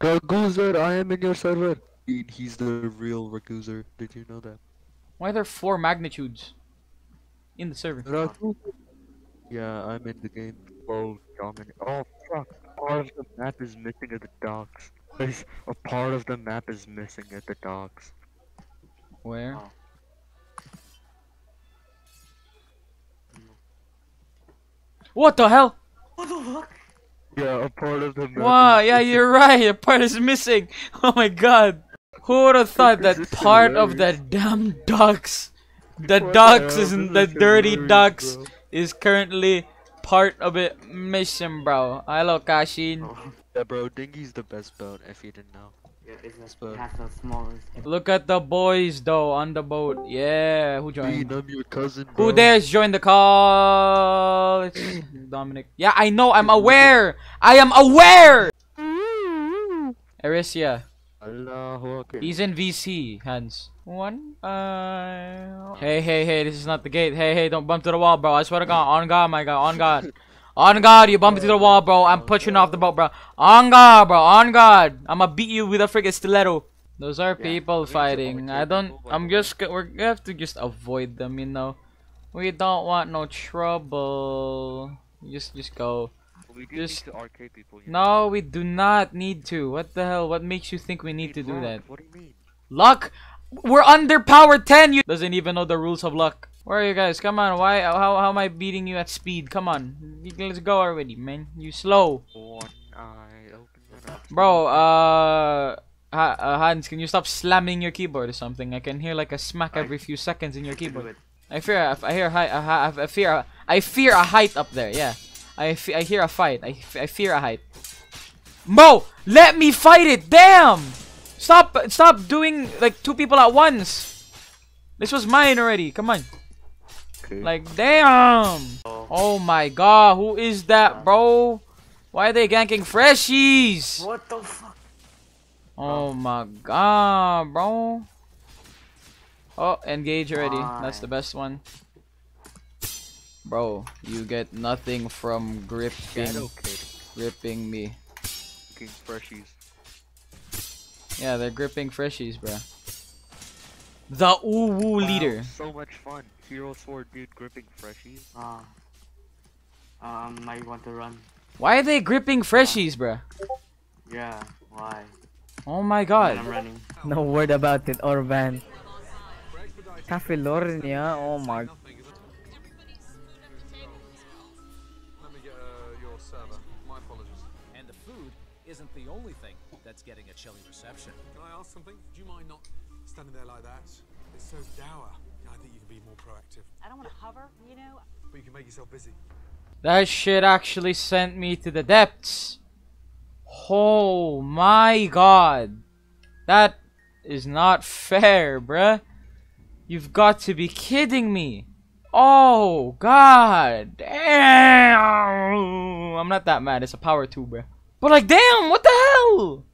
Raguzer, I am in your server. He's the real Raguzer. Did you know that? Why are there four magnitudes in the server? Raguzer. Yeah, I'm in the game. Oh, dominant. Oh, fuck. Part of the map is missing at the docks. There's a part of the map is missing at the docks. Where? Oh. What the hell? What the fuck? Yeah, a part of the map. Wow, yeah, you're right. A part is missing. Oh my god. Who would have thought that that part of the hilarious. damn ducks, the What ducks is in the dirty ducks bro. is currently part of it missing, bro. Hello, Kashin. Oh, Yeah, bro, Dinghy's the best boat if you didn't know. Yeah, it's a, has the smallest. Look at the boys though on the boat. Yeah, who Dean, joined? I'm your cousin, Who bro. dares join the call? It's Dominic. Yeah, I know. I'm aware. I am aware. Erisia. Allahu Akbar. He's in VC. Hands. One. Uh. Hey, hey, hey. This is not the gate. Hey, hey. Don't bump to the wall, bro. I swear to God. On God, my God. On God. On God, you bump into the wall, bro. I'm pushing off the boat, bro. On God, bro. On God. I'ma beat you with a freaking stiletto. Those are people need fighting. I don't. I'm just. We're gonna have to just avoid them, you know. We don't want no trouble. Just, just go. We do just- need to arcade people. You know? No, we do not need to. What the hell? What makes you think we need to do luck. that? What do you mean? Luck? We're under power 10. You doesn't even know the rules of luck. Where are you guys? Come on. Why? How, how am I beating you at speed? Come on. Let's go already, man. You slow. Bro, uh, uh, Hans, can you stop slamming your keyboard or something? I can hear like a smack every few seconds in your keyboard. I fear, I hear, hi- a I fear, I fear a height up there. Yeah, I, I hear a fight. I, I fear a height. Mo, let me fight it. Damn! Stop, stop doing like two people at once. This was mine already. Come on. Okay. Like, damn! Oh. Oh my god, who is that, bro? Why are they ganking freshies? What the fuck? Oh my god, bro. Oh, engage already. That's the best one. Bro, you get nothing from gripping gripping me. King Freshies. Yeah, they're gripping freshies, bro. The Uwu Wow, leader. So much fun. Hero Sword dude gripping Freshies. Ah. um, I want to run. Why are they gripping freshies, bro? Yeah. Why? Oh my And god. I'm running. No word about it, Orban. Cafe Lornia, oh my. Let me get uh, your server. My apologies. And the food isn't the only thing that's getting a chilly reception. Can I ask something? Do you mind not standing there like that? It's so dour. I think you can be more proactive, I don't want to hover, you know. but you can make yourself busy. That shit actually sent me to the depths. Oh my god. That is not fair, bruh. You've got to be kidding me. Oh god. Damn. I'm not that mad. It's a power 2, bruh. But like, damn, what the hell?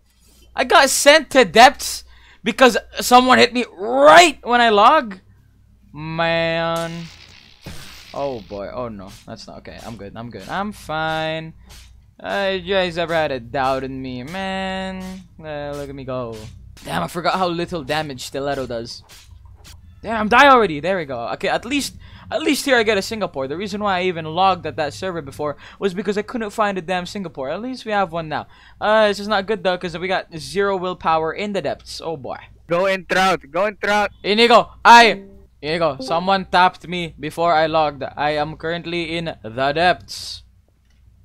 I got sent to depths because someone hit me right when I log? Man. Oh boy. Oh no. That's not okay. I'm good. I'm good. I'm fine. Uh, you guys ever had a doubt in me? Man. Uh, look at me go. Damn, I forgot how little damage Stiletto does. Damn, die already. There we go. Okay, at least at least here I get a Singapore. The reason why I even logged at that server before was because I couldn't find a damn Singapore. At least we have one now. Uh, this is not good though because we got zero willpower in the depths. Oh boy. Go in trout, go in trout. Inigo, I Inigo, someone tapped me before I logged. I am currently in the depths.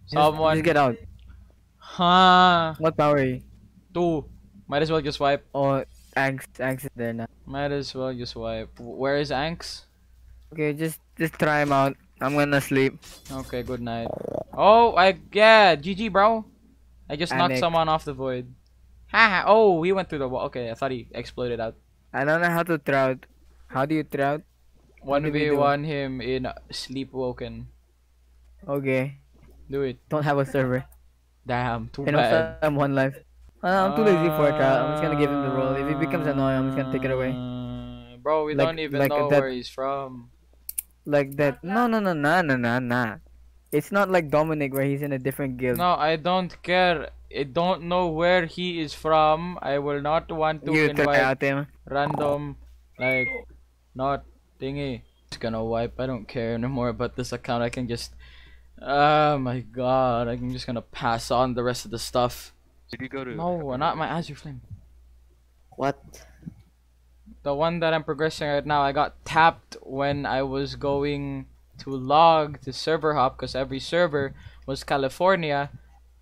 Just, Someone just get out. Huh What power are you? two. Might as well just wipe. Oh, Anx, Anx is there now. Might as well just wipe. Where is Anx? Okay, just just try him out. I'm gonna sleep. Okay, good night. Oh, I yeah, GG, bro. I just knocked someone off the void. Haha. Oh, he went through the wall. Okay, I thought he exploded out. I don't know how to trout. How do you trout? One v one him in sleepwalken. Okay, Do it. don't have a server. Damn, too And bad. I'm one life. Uh, I'm too lazy for a trout. I'm just gonna give him the roll. If he becomes annoying, I'm just gonna take it away. Uh, Bro, we Like- don't even like know that- where he's from. Like that. No, no, no, no, no, no, no. It's not like Dominic where he's in a different guild. No, I don't care I don't know where he is from. I will not want to You invite him. random like not thingy. Just gonna wipe. I don't care anymore about this account. I can just Oh my god, I'm just gonna pass on the rest of the stuff. Did you go to? No, not my Azure Flame. What? The one that I'm progressing right now, I got tapped when I was going to log to server hop because every server was California.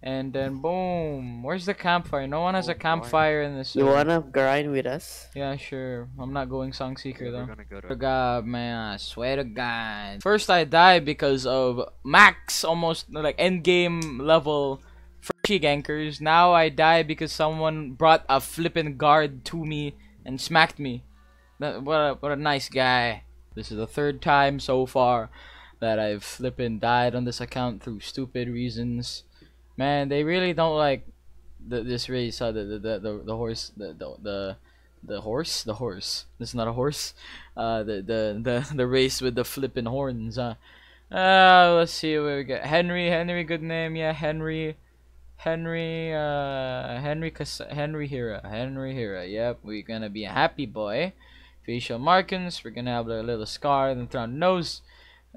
And then boom, where's the campfire? No one has Oh, a campfire in this You server. wanna grind with us? Yeah, sure. I'm not going Song Seeker We're though. gonna go to to. God, man, I swear to God. First, I died because of max, almost like end game level freshie gankers. Now I die because someone brought a flippin' guard to me and smacked me. What a what a nice guy. This is the third time so far that I've flippin' died on this account through stupid reasons. Man, they really don't like the, this race. Uh, the, the, the the horse the the. the horse the horse this is not a horse uh the the the, the race with the flipping horns uh uh let's see what we got henry henry good name yeah henry henry uh henry henry hira henry hira yep we're gonna be a happy boy facial markings we're gonna have a little scar the front nose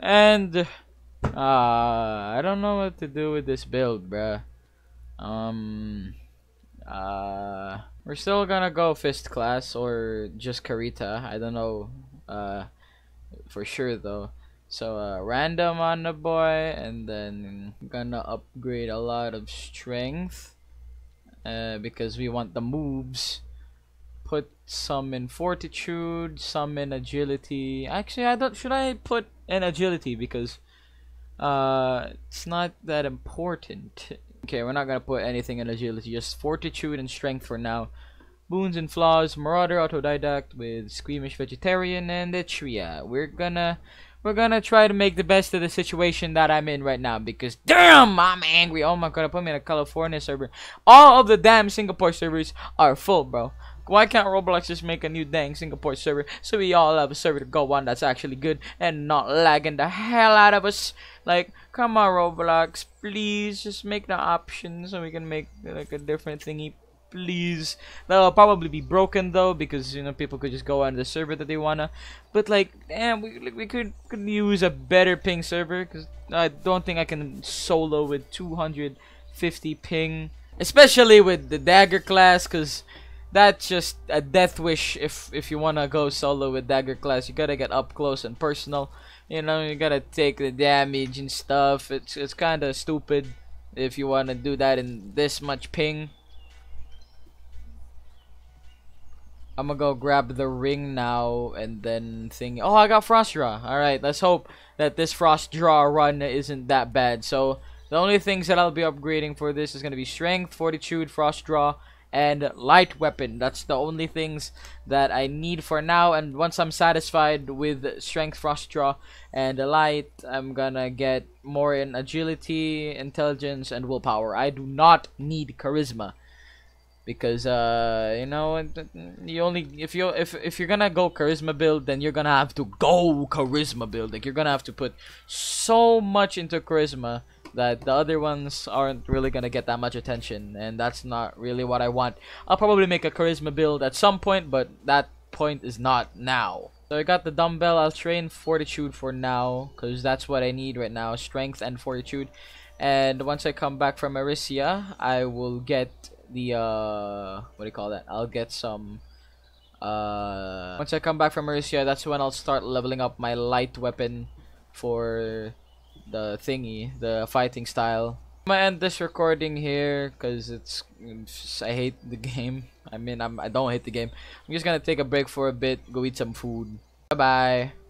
and uh i don't know what to do with this build bruh um uh we're still gonna go fist class or just Karita. I don't know uh for sure though. So uh random on the boy and then gonna upgrade a lot of strength uh because we want the moves. Put some in fortitude, some in agility. Actually I don't should I put in agility because uh it's not that important. Okay, we're not gonna put anything in agility, just fortitude and strength for now. Boons and flaws, marauder, autodidact with squeamish vegetarian and Itria. We're gonna we're gonna try to make the best of the situation that I'm in right now because damn I'm angry. Oh my god, I put me in a California server. All of the damn Singapore servers are full, bro. Why can't Roblox just make a new dang Singapore server so we all have a server to go on that's actually good and not lagging the hell out of us? Like, come on, Roblox, please just make the option so we can make like a different thingy, please. That'll probably be broken though because you know people could just go on the server that they wanna. But like, damn, we we could could use a better ping server because I don't think I can solo with 250 ping, especially with the dagger class because that's just a death wish if if you wanna go solo with dagger class. You gotta get up close and personal. You know you gotta take the damage and stuff. It's it's kind of stupid if you wanna do that in this much ping. I'm gonna go grab the ring now and then thing. Oh I got frost draw. Alright let's hope that this frost draw run isn't that bad. So the only things that I'll be upgrading for this is gonna be strength fortitude frost draw and light weapon. That's the only things that I need for now. And once I'm satisfied with strength, frost draw, and light, I'm gonna get more in agility, intelligence, and willpower. I do not need charisma because uh you know you only if you if if you're gonna go charisma build then you're gonna have to go charisma build like you're gonna have to put so much into charisma that the other ones aren't really gonna get that much attention and that's not really what I want. I'll probably make a charisma build at some point but that point is not now. So I got the dumbbell. I'll train fortitude for now because that's what I need right now strength and fortitude. And once I come back from Erisia I will get the uh what do you call that? I'll get some uh once I come back from Erisia that's when I'll start leveling up my light weapon for the thingy the fighting style. I'm gonna end this recording here because it's I hate the game. I mean I'm, I don't hate the game. I'm just gonna take a break for a bit go eat some food. Bye bye